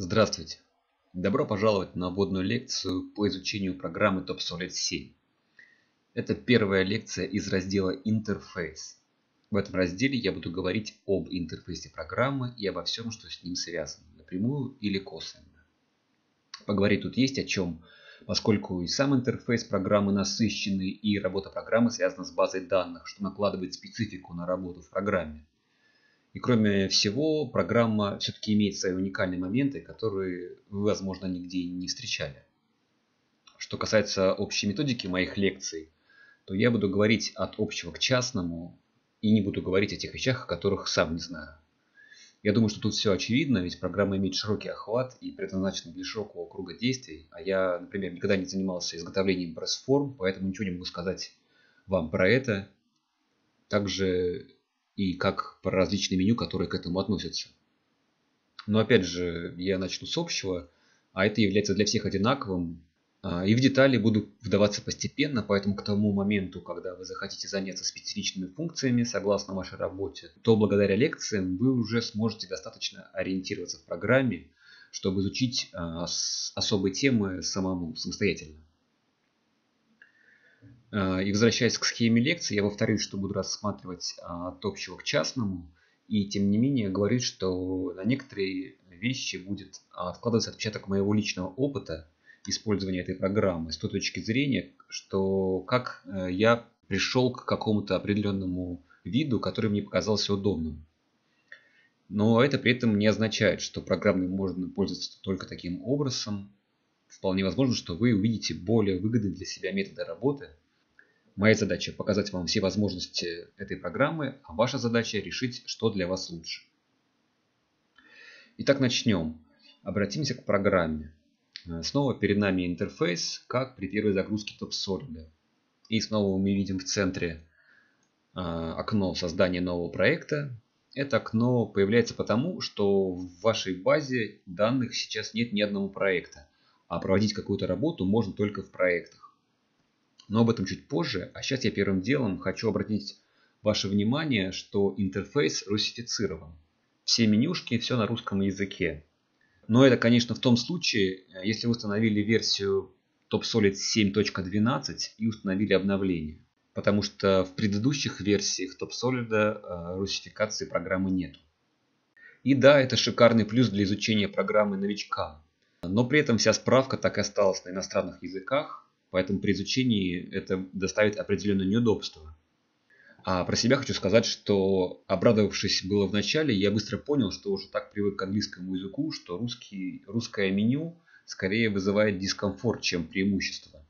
Здравствуйте! Добро пожаловать на вводную лекцию по изучению программы TopSolid 7. Это первая лекция из раздела «Интерфейс». В этом разделе я буду говорить об интерфейсе программы и обо всем, что с ним связано, напрямую или косвенно. Поговорить тут есть о чем, поскольку и сам интерфейс программы насыщенный, и работа программы связана с базой данных, что накладывает специфику на работу в программе. И кроме всего, программа все-таки имеет свои уникальные моменты, которые вы, возможно, нигде не встречали. Что касается общей методики моих лекций, то я буду говорить от общего к частному и не буду говорить о тех вещах, о которых сам не знаю. Я думаю, что тут все очевидно, ведь программа имеет широкий охват и предназначена для широкого круга действий, а я, например, никогда не занимался изготовлением пресс-форм, поэтому ничего не могу сказать вам про это. Также и как про различные меню, которые к этому относятся. Но опять же, я начну с общего, а это является для всех одинаковым. А, и в детали буду вдаваться постепенно, поэтому к тому моменту, когда вы захотите заняться специфичными функциями согласно вашей работе, то благодаря лекциям вы уже сможете достаточно ориентироваться в программе, чтобы изучить а, особые темы самому, самостоятельно. А, и возвращаясь к схеме лекции, я повторюсь, что буду рассматривать а, от общего к частному. И тем не менее говорить, что на некоторые вещи будет откладываться отпечаток моего личного опыта использования этой программы с той точки зрения, что как э, я пришел к какому-то определенному виду, который мне показался удобным. Но это при этом не означает, что программой можно пользоваться только таким образом. Вполне возможно, что вы увидите более выгодные для себя методы работы – Моя задача показать вам все возможности этой программы, а ваша задача решить, что для вас лучше. Итак, начнем. Обратимся к программе. Снова перед нами интерфейс, как при первой загрузке TopSolid. И снова мы видим в центре а, окно создания нового проекта. Это окно появляется потому, что в вашей базе данных сейчас нет ни одного проекта, а проводить какую-то работу можно только в проектах. Но об этом чуть позже, а сейчас я первым делом хочу обратить ваше внимание, что интерфейс русифицирован. Все менюшки, все на русском языке. Но это, конечно, в том случае, если вы установили версию TopSolid 7.12 и установили обновление. Потому что в предыдущих версиях TopSolid э, русификации программы нет. И да, это шикарный плюс для изучения программы новичка. Но при этом вся справка так и осталась на иностранных языках, Поэтому при изучении это доставит определенное неудобство. А про себя хочу сказать, что обрадовавшись было в начале, я быстро понял, что уже так привык к английскому языку, что русский, русское меню скорее вызывает дискомфорт, чем преимущество.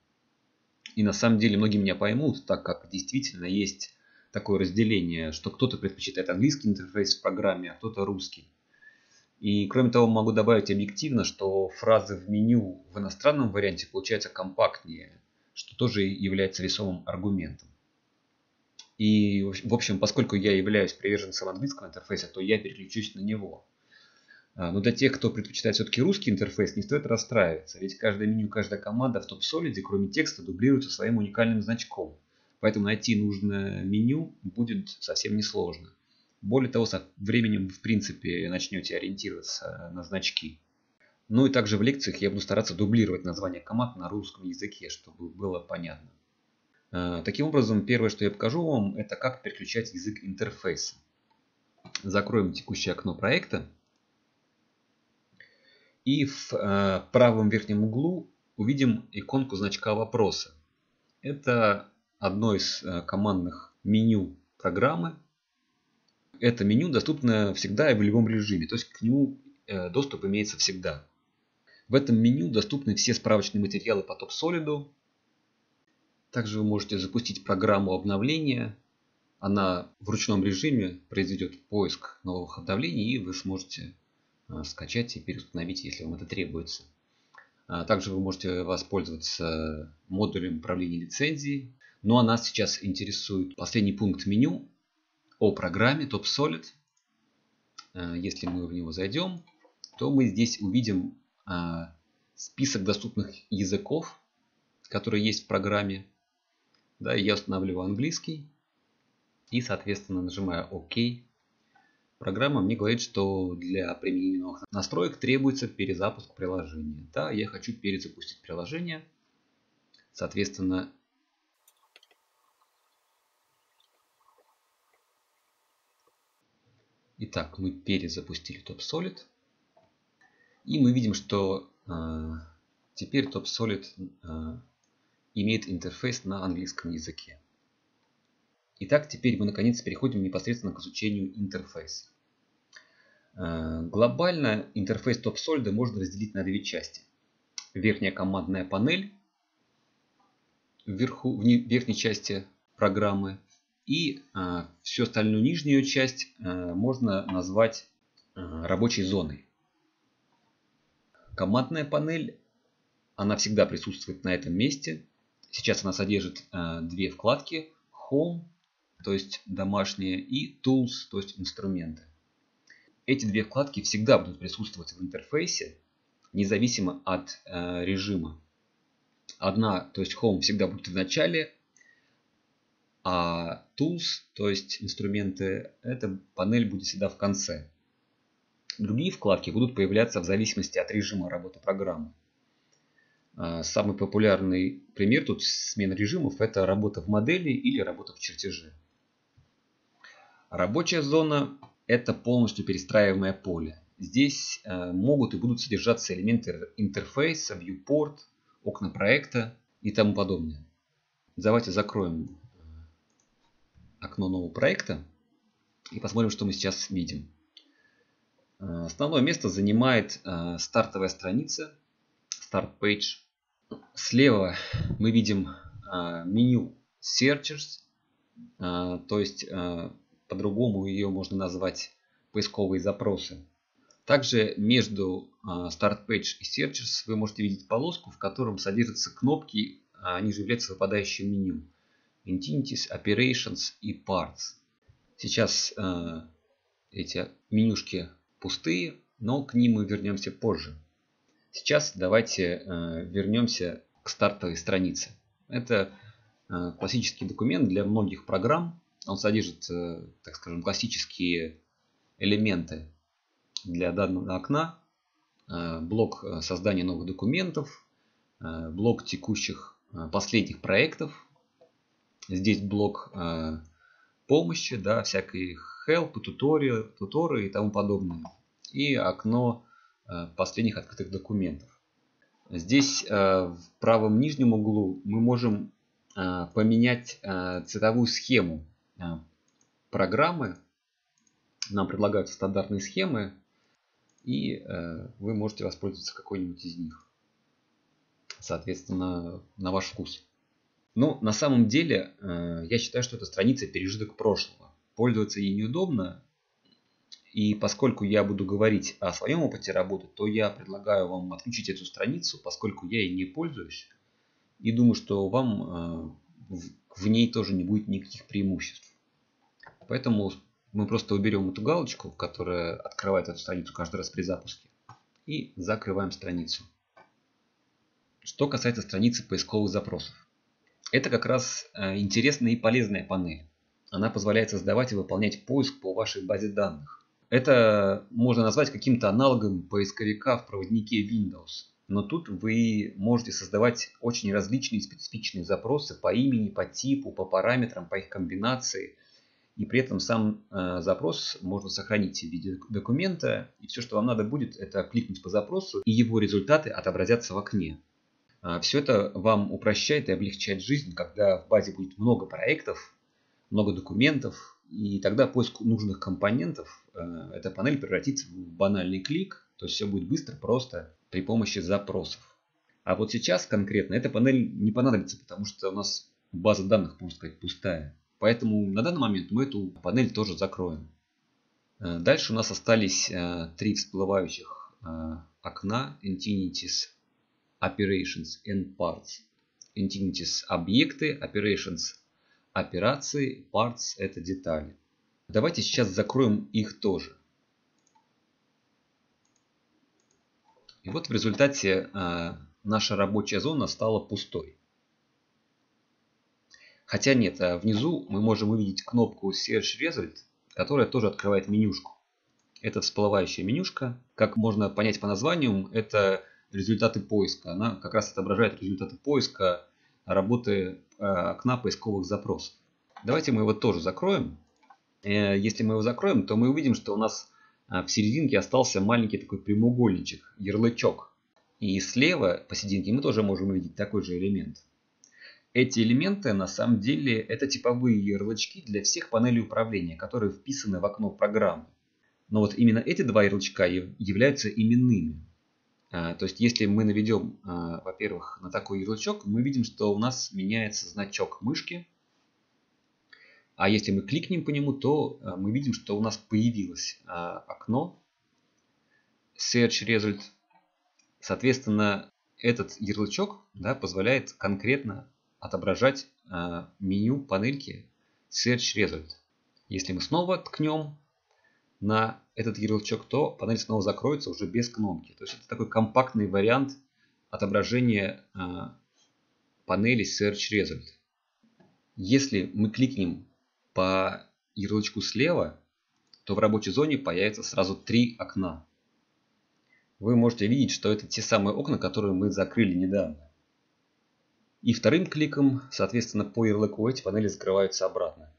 И на самом деле многие меня поймут, так как действительно есть такое разделение, что кто-то предпочитает английский интерфейс в программе, а кто-то русский. И кроме того, могу добавить объективно, что фразы в меню в иностранном варианте получаются компактнее, что тоже является весомым аргументом. И, в общем, поскольку я являюсь приверженцем английского интерфейса, то я переключусь на него. А, но для тех, кто предпочитает все-таки русский интерфейс, не стоит расстраиваться, ведь каждое меню, каждая команда в TopSolid, кроме текста, дублируется своим уникальным значком. Поэтому найти нужное меню будет совсем несложно. Более того, со временем в принципе начнете ориентироваться на значки. Ну и также в лекциях я буду стараться дублировать название команд на русском языке, чтобы было понятно. Э, таким образом, первое, что я покажу вам, это как переключать язык интерфейса. Закроем текущее окно проекта. И в э, правом верхнем углу увидим иконку значка вопроса. Это одно из э, командных меню программы, это меню доступно всегда и в любом режиме, то есть к нему э, доступ имеется всегда. В этом меню доступны все справочные материалы по TopSolid. Также вы можете запустить программу обновления. Она в ручном режиме произведет поиск новых обновлений, и вы сможете э, скачать и переустановить, если вам это требуется. А также вы можете воспользоваться модулем управления лицензией. Ну а нас сейчас интересует последний пункт меню о программе TopSolid. Э, если мы в него зайдем, то мы здесь увидим э, список доступных языков, которые есть в программе. Да, я устанавливаю английский и, соответственно, нажимаю ОК. программа мне говорит, что для применения новых настроек требуется перезапуск приложения. Да, я хочу перезапустить приложение. Соответственно, Итак, мы перезапустили TopSolid. И мы видим, что э, теперь TopSolid э, имеет интерфейс на английском языке. Итак, теперь мы наконец переходим непосредственно к изучению интерфейса. Э, глобально интерфейс TopSolid можно разделить на две части. Верхняя командная панель вверху, в верхней части программы и э, всю остальную нижнюю часть э, можно назвать рабочей зоной. Командная панель, она всегда присутствует на этом месте. Сейчас она содержит две вкладки Home то есть домашние, и Tools, то есть инструменты. Эти две вкладки всегда будут присутствовать в интерфейсе, независимо от э, режима. Одна, то есть Home, всегда будет в начале, а Tools, то есть инструменты, эта панель будет всегда в конце. Другие вкладки будут появляться в зависимости от режима работы программы. Э, самый популярный пример тут смены режимов это работа в модели или работа в чертеже. Рабочая зона – это полностью перестраиваемое поле. Здесь э, могут и будут содержаться элементы интерфейса, viewport, окна проекта и тому подобное. Давайте закроем окно нового проекта и посмотрим, что мы сейчас видим. Э, основное место занимает стартовая страница, Start Page. Слева мы видим меню Searchers, то есть по-другому ее можно назвать поисковые запросы. Также между Start Page и Searchers вы можете видеть полоску, в котором содержатся кнопки, а они же являются выпадающим меню. Entities, Operations и Parts. Сейчас э, эти менюшки пустые, но к ним мы вернемся позже. Сейчас давайте э, вернемся к стартовой странице. Это э, классический документ для многих программ, он содержит, э, так скажем, классические элементы для данного окна. Э, блок э, создания новых документов, блок текущих последних проектов. Здесь блок помощи, да, всякой help, туторы, туторы и тому подобное. И окно последних открытых документов. Здесь в правом нижнем углу мы можем поменять цветовую схему программы. Нам предлагаются стандартные схемы, и э, вы можете воспользоваться какой-нибудь из них. Соответственно, на ваш вкус. Но на самом деле, э, я считаю, что эта страница пережиток прошлого. Пользоваться ей неудобно, и поскольку я буду говорить о своем опыте работы, то я предлагаю вам отключить эту страницу, поскольку я ей не пользуюсь. И думаю, что вам э, в ней тоже не будет никаких преимуществ. Поэтому мы просто уберем эту галочку, которая открывает эту страницу каждый раз при запуске. И закрываем страницу. Что касается страницы поисковых запросов. Это как раз э, интересная и полезная панель. Она позволяет создавать и выполнять поиск по вашей базе данных. Это можно назвать каким-то аналогом поисковика в проводнике Windows. Но тут вы можете создавать очень различные специфичные запросы по имени, по типу, по параметрам, по их комбинации – и при этом сам э, запрос можно сохранить в виде документа. И все, что вам надо будет, это кликнуть по запросу, и его результаты отобразятся в окне. Э, все это вам упрощает и облегчает жизнь, когда в базе будет много проектов, много документов, и тогда поиск нужных компонентов, э, эта панель превратится в банальный клик, то есть все будет быстро, просто при помощи запросов. А вот сейчас конкретно эта панель не понадобится, потому что у нас база данных, можно сказать, пустая. Поэтому на данный момент мы эту панель тоже закроем. Э, дальше у нас остались э, три всплывающих окна Entities Operations and Parts. Entities объекты, Operations операции, Parts это детали. Давайте сейчас закроем их тоже. И вот в результате наша рабочая зона стала пустой. Хотя нет, а внизу мы можем увидеть кнопку Search Result, которая тоже открывает менюшку. Это всплывающая менюшка. Как можно понять по названию, это результаты поиска. Она как раз отображает результаты поиска работы э, окна поисковых запросов. Давайте мы его тоже закроем. Э, если мы его закроем, то мы увидим, что у нас э, в серединке остался маленький такой прямоугольничек, ярлычок. И слева посерединке мы тоже можем увидеть такой же элемент. Эти элементы на самом деле это типовые ярлычки для всех панелей управления, которые вписаны в окно программы. Но вот именно эти два ярлычка являются именными. А, то есть если мы наведем, а, во-первых, на такой ярлычок, мы видим, что у нас меняется значок мышки. А если мы кликнем по нему, то а, мы видим, что у нас появилось окно Search Result. Соответственно, этот ярлычок да, позволяет конкретно отображать меню панельки Search Result. Если мы снова ткнем на этот ярлычок, то панель снова закроется уже без кнопки. То есть это такой компактный вариант отображения э, панели Search Result. Если мы кликнем по ярлычку слева, то в рабочей зоне появится сразу три окна. Вы можете видеть, что это те самые окна, которые мы закрыли недавно. И вторым кликом, соответственно, по ярлыку эти панели закрываются обратно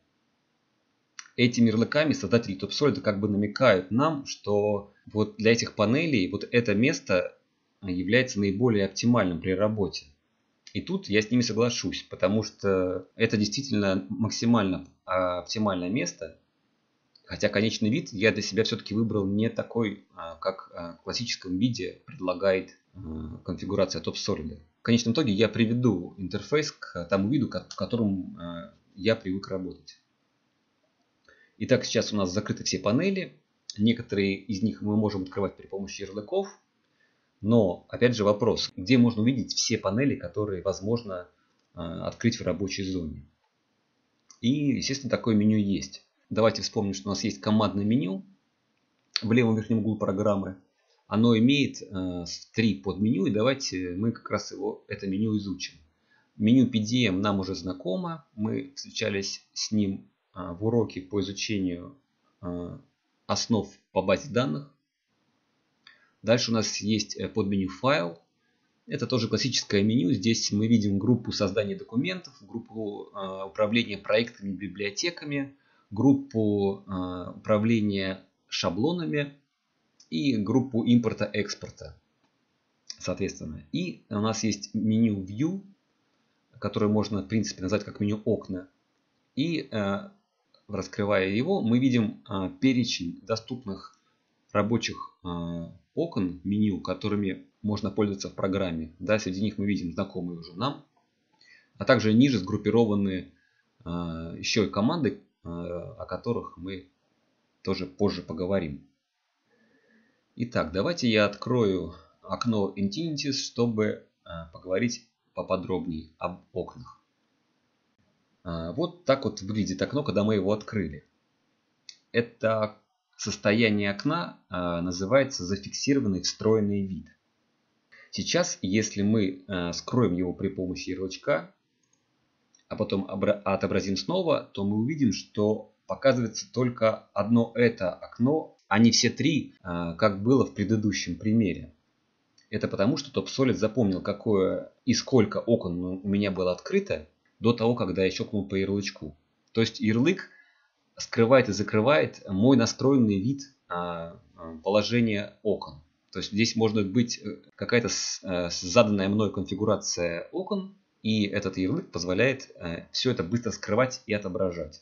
этими ярлыками создатели TopSolid как бы намекают нам, что вот для этих панелей вот это место является наиболее оптимальным при работе. И тут я с ними соглашусь, потому что это действительно максимально а, оптимальное место. Хотя конечный вид я для себя все-таки выбрал не такой, а, как а, в классическом виде предлагает конфигурация TopSolid. В конечном итоге я приведу интерфейс к тому виду, к которому я привык работать. Итак, сейчас у нас закрыты все панели. Некоторые из них мы можем открывать при помощи ярлыков. Но, опять же, вопрос, где можно увидеть все панели, которые возможно а, открыть в рабочей зоне. И, естественно, такое меню есть. Давайте вспомним, что у нас есть командное меню в левом верхнем углу программы. Оно имеет э, три подменю, и давайте мы как раз его, это меню изучим. Меню PDM нам уже знакомо, мы встречались с ним в уроке по изучению а, основ по базе данных. Дальше у нас есть э, подменю файл. Это тоже классическое меню. Здесь мы видим группу создания документов, группу а, управления проектами, библиотеками, группу управления шаблонами и группу импорта-экспорта. Соответственно. И у нас есть меню View, которое можно в принципе назвать как меню окна. И э, раскрывая его, мы видим а, перечень доступных рабочих а, окон меню, которыми можно пользоваться в программе. Да, среди них мы видим знакомые уже нам. А также ниже сгруппированы а, еще и команды, о которых мы тоже позже поговорим. Итак, давайте я открою окно Intinities, чтобы поговорить поподробнее об окнах. А, вот так вот выглядит окно, когда мы его открыли. Это состояние окна а, называется зафиксированный встроенный вид. Сейчас, если мы а, скроем его при помощи ярлычка, а потом отобразим снова, то мы увидим, что показывается только одно это окно, а не все три, как было в предыдущем примере. Это потому, что TopSolid запомнил, какое и сколько окон у меня было открыто, до того, когда я щелкнул по ярлычку. То есть ярлык скрывает и закрывает мой настроенный вид а, а, положения окон. То есть здесь может быть э, какая-то э, заданная мной конфигурация окон, и этот ярлык позволяет э, все это быстро скрывать и отображать.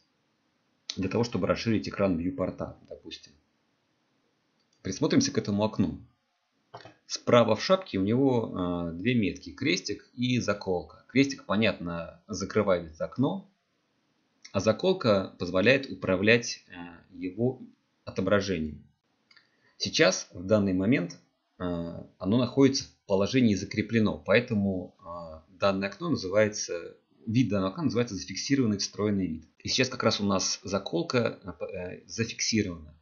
Для того, чтобы расширить экран viewport, допустим. Присмотримся к этому окну. Справа в шапке у него две метки, крестик и заколка. Крестик, понятно, закрывает окно, а заколка позволяет управлять э, его отображением. Сейчас, в данный момент, э, оно находится в положении закреплено, поэтому э, данное окно называется, вид данного окна называется зафиксированный встроенный вид. И сейчас как раз у нас заколка зафиксирована.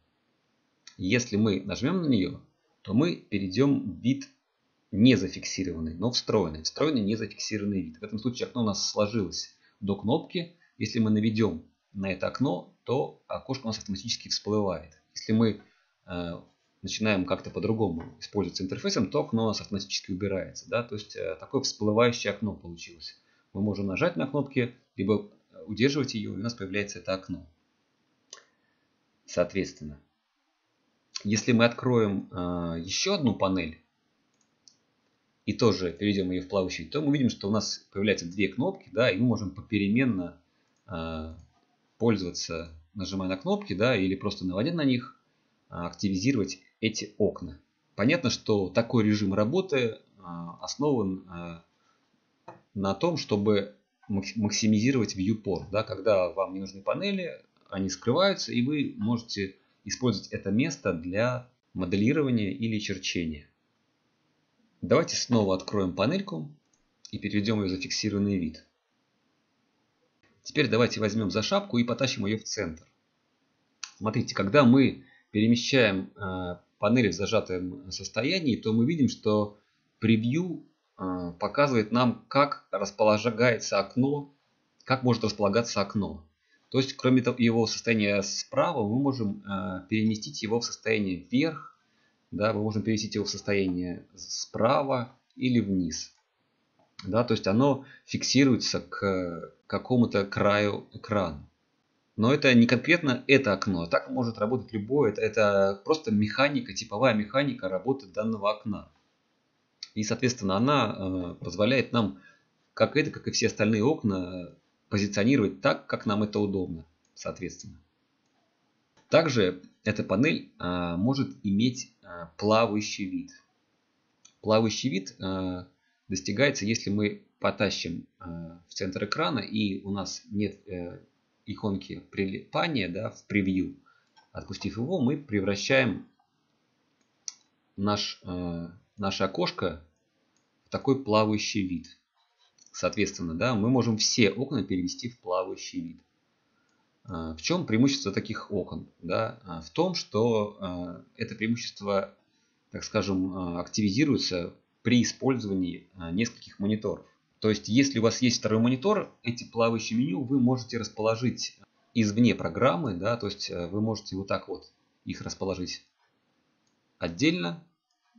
Если мы нажмем на нее, то мы перейдем в вид не зафиксированный, но встроенный. Встроенный не зафиксированный вид. В этом случае окно у нас сложилось до кнопки. Если мы наведем на это окно, то окошко у нас автоматически всплывает. Если мы начинаем как-то по-другому использовать интерфейсом, то окно у нас автоматически убирается. Да? То есть такое всплывающее окно получилось. Мы можем нажать на кнопки, либо удерживать ее, и у нас появляется это окно. Соответственно, если мы откроем э, еще одну панель и тоже перейдем ее в плавающий, то мы видим, что у нас появляются две кнопки, да, и мы можем попеременно э, пользоваться, нажимая на кнопки, да, или просто наводя на них, активизировать эти окна. Понятно, что такой режим работы основан на том, чтобы максимизировать viewport, да, когда вам не нужны панели, они скрываются, и вы можете использовать это место для моделирования или черчения. Давайте снова откроем панельку и переведем ее в зафиксированный вид. Теперь давайте возьмем за шапку и потащим ее в центр. Смотрите, когда мы перемещаем э, панель в зажатом состоянии, то мы видим, что превью э, показывает нам, как располагается окно, как может располагаться окно. То есть, кроме его состояния справа, мы можем э, переместить его в состояние вверх, да, мы можем переместить его в состояние справа или вниз. Да, то есть оно фиксируется к какому-то краю экрана. Но это не конкретно это окно. Так может работать любое. Это, это просто механика, типовая механика работы данного окна. И, соответственно, она э, позволяет нам, как это, как и все остальные окна, позиционировать так, как нам это удобно, соответственно. Также эта панель а, может иметь а, плавающий вид. Плавающий вид а, достигается, если мы потащим в центр экрана и у нас нет а, иконки прилипания да, в превью. Отпустив его, мы превращаем наш, а, наше окошко в такой плавающий вид. Соответственно, да, мы можем все окна перевести в плавающий вид. А, в чем преимущество таких окон? Да? А, в том, что а, это преимущество, так скажем, активизируется при использовании нескольких мониторов. То есть, если у вас есть второй монитор, эти плавающие меню вы можете расположить извне программы, да, то есть вы можете вот так вот их расположить отдельно,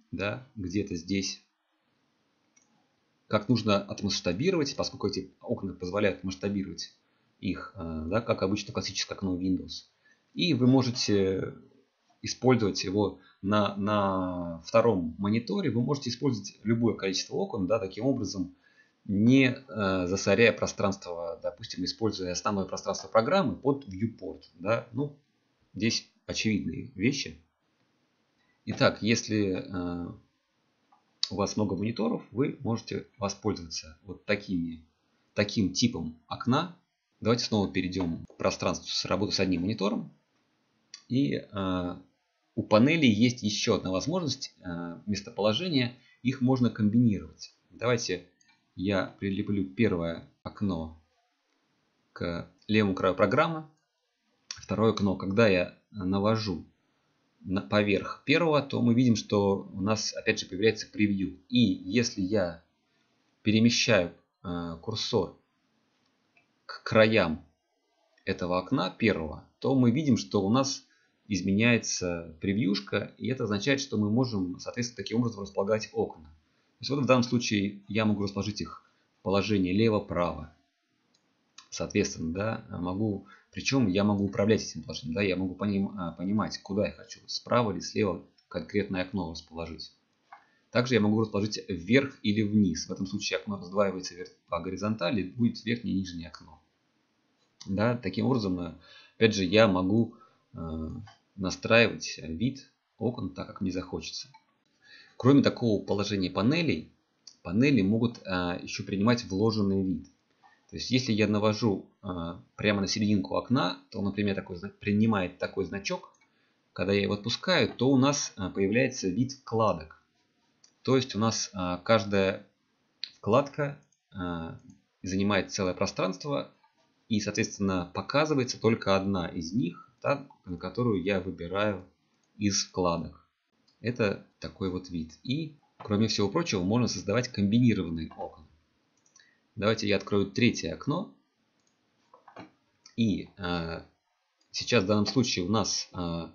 да, где-то здесь, как нужно отмасштабировать, поскольку эти окна позволяют масштабировать их, э, да, как обычно классическое окно Windows. И вы можете использовать его на, на втором мониторе. Вы можете использовать любое количество окон, да, таким образом не э, засоряя пространство, допустим, используя основное пространство программы под viewport. Да? Ну, здесь очевидные вещи. Итак, если э, у вас много мониторов, вы можете воспользоваться вот такими, таким типом окна. Давайте снова перейдем к пространству с работы с одним монитором. И э, у панелей есть еще одна возможность э, местоположения. Их можно комбинировать. Давайте я прилеплю первое окно к левому краю программы. Второе окно, когда я навожу поверх первого, то мы видим, что у нас опять же появляется превью. И если я перемещаю э, курсор к краям этого окна первого, то мы видим, что у нас изменяется превьюшка, и это означает, что мы можем, соответственно, таким образом располагать окна. То есть вот в данном случае я могу расположить их в положении лево-право. Соответственно, да, могу причем я могу управлять этим положением, да, я могу по а, понимать, куда я хочу, справа или слева конкретное окно расположить. Также я могу расположить вверх или вниз. В этом случае окно раздваивается по горизонтали, будет верхнее и нижнее окно. Да, таким образом, э, опять же, я могу э, настраивать вид окон так, как мне захочется. Кроме такого положения панелей, панели могут э, еще принимать вложенный вид. То есть, если я навожу а, прямо на серединку окна, то, например, такой, принимает такой значок. Когда я его отпускаю, то у нас а, появляется вид вкладок. То есть, у нас а, каждая вкладка занимает целое пространство и, соответственно, показывается только одна из них, та, на которую я выбираю из вкладок. Это такой вот вид. И, кроме всего прочего, можно создавать комбинированные окна. Давайте я открою третье окно. И э, сейчас в данном случае у нас э,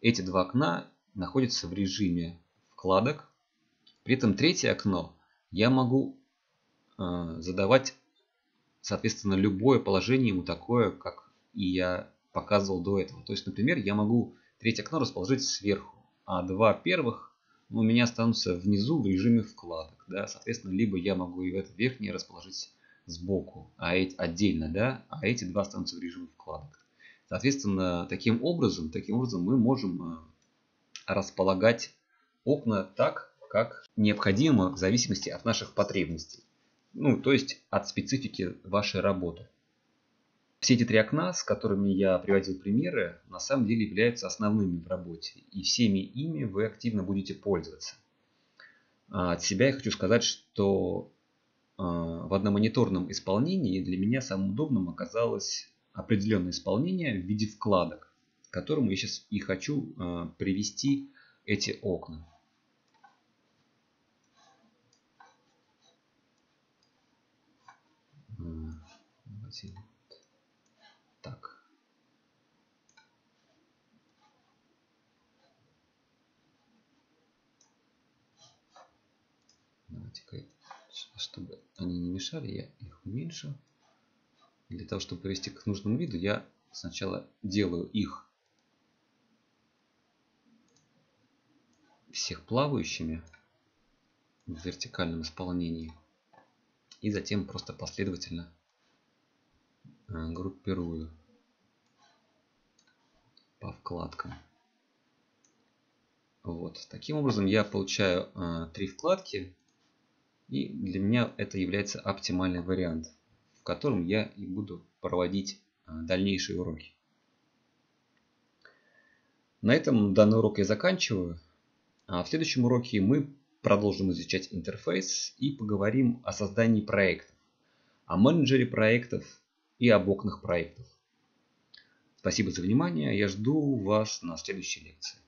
эти два окна находится в режиме вкладок. При этом третье окно я могу э, задавать, соответственно, любое положение ему такое, как и я показывал до этого. То есть, например, я могу третье окно расположить сверху, а два первых у меня останутся внизу в режиме вкладок. Да? Соответственно, либо я могу и это верхнее расположить сбоку, а эти отдельно, да, а эти два останутся в режиме вкладок. Соответственно, таким образом, таким образом мы можем э, располагать окна так, как необходимо в зависимости от наших потребностей. Ну, то есть от специфики вашей работы. Все эти три окна, с которыми я приводил примеры, на самом деле являются основными в работе. И всеми ими вы активно будете пользоваться. От себя я хочу сказать, что а, в одномониторном исполнении для меня самым удобным оказалось определенное исполнение в виде вкладок, к которому я сейчас и хочу а, привести эти окна. Так. Давайте-ка чтобы они не мешали, я их уменьшу. Для того, чтобы привести к нужному виду, я сначала делаю их всех плавающими в вертикальном исполнении. И затем просто последовательно группирую по вкладкам. Вот. Таким образом я получаю э, три вкладки и для меня это является оптимальный вариант, в котором я и буду проводить а, дальнейшие уроки. На этом данный урок я заканчиваю. А в следующем уроке мы продолжим изучать интерфейс и поговорим о создании проектов, о менеджере проектов и об окнах проектов. Спасибо за внимание. Я жду вас на следующей лекции.